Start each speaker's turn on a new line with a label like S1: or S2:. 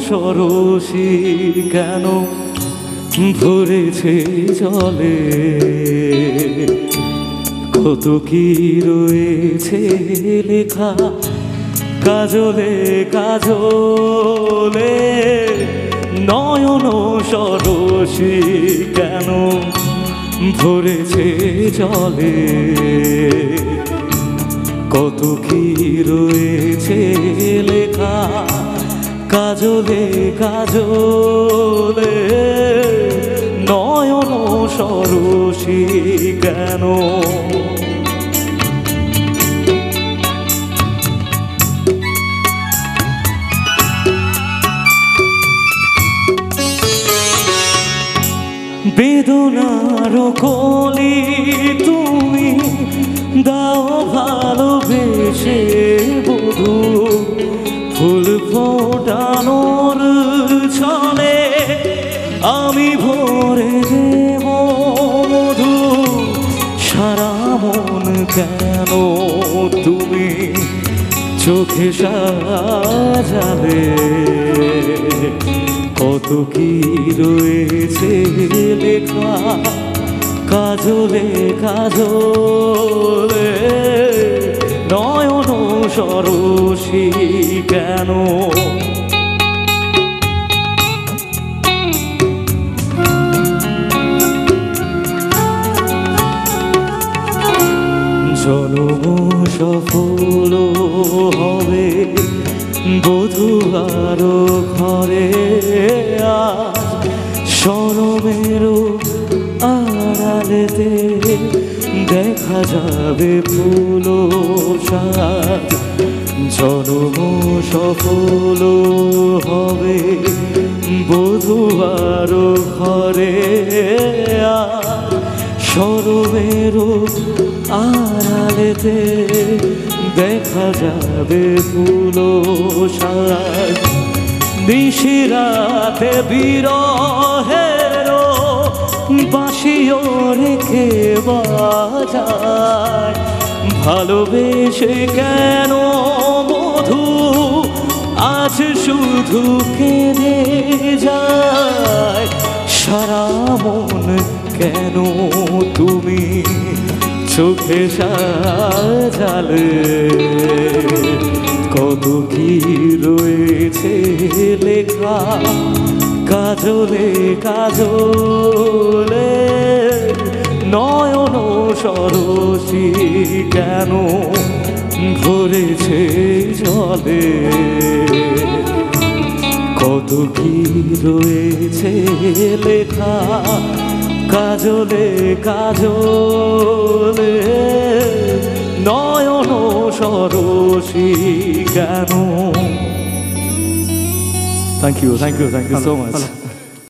S1: সরসী কেন ভরেছে জলে? কত কি রয়েছে লেখা কাজলে কাজলে? নয়ন সরসী কেন ভরেছে জলে? কত কি রয়েছে লেখা কাজলে কাজলে নয়ন সরসী কেন? বেদনার কলি তুমি দাও ভালোবেসে আমি ভরে দেব মধু। সারা মন কেন তুমি চোখে সাজালে? কত কি রয়েছে লেখা, কাজলে কাজলে? নয়ন সরসী কেন জনম সফল হবে। বধু আরও ঘরে সরমেরও আড়ালেতে দেখা যাবে ফুল সাজ। জনম সফল হবে। বধু আরও ঘরে সরমেরও আড়ালেতে দেখা যাবে ফুল সাজ। নিশিরাতে বিরহের বাসিও রেখে বাজায়। ভালোবেসে কেন মধু আজ শুধু কেঁদে যায়? সারা মন কেন চোখে সাজালে। কত কি রয়েছে লেখা কাজলে কাজলে। নয়ন সরসী কেন ভরেছে জলে? কাজলে কাজলে নয়ন সরসী কেন? Thank you thank you thank you so much